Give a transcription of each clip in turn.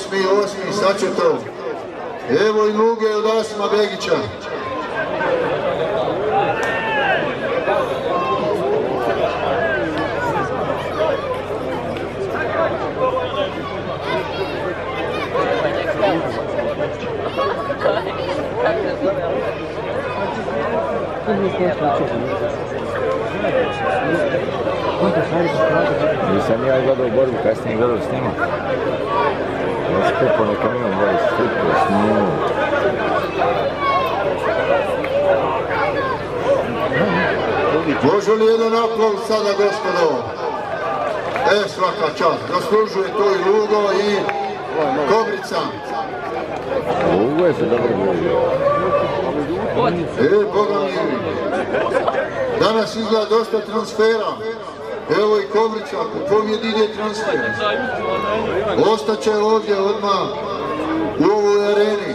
osmi, osmi, sad će to. Evo i Luge od Asima Begića. Nisam ja gledao borbu, kasnije gledao snimak. Kupo neka imam bolje sliku, snimu. Može li jedan aplauz sada, gospodo? E, svaka čast. Zaslužuje to i Lugo i Kobrica. Ovo je se dobro gledao. E, Boga mi. Danas izgleda dosta transfera. Evo i Kobrica, po pobjedi ide transfer. Ostaće ovdje odmah u ovoj areni.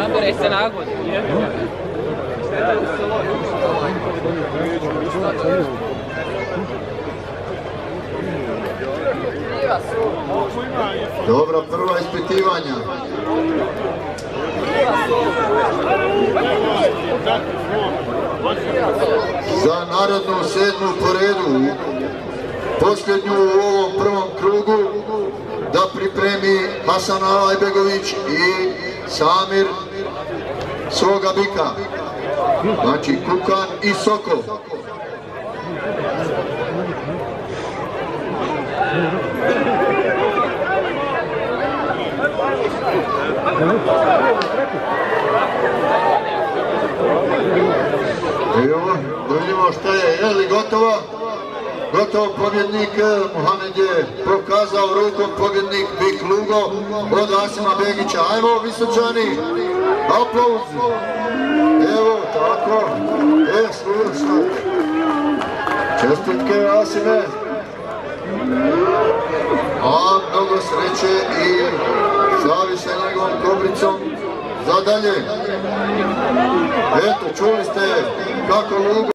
Nabere se nagon. Dobra, prva ispitivanja. Za narodnu sedmu po redu, posljednju u ovom prvom krugu, da pripremi Hasan Alajbegović i Samir svoga bika. Znači Kukan i Sokol. Evo, da šta je, je li gotovo? Gotov pobjednik, eh, Mohamed je prokazao rukom pobjednik Bik Lugo od Asima Begića. Ajmo, Visočani, aplauz. Tako, e. Čestitke, Asime. A mnogo sreće i sa njegovom kobricom za dalje. Eto, čuli ste kako Lugo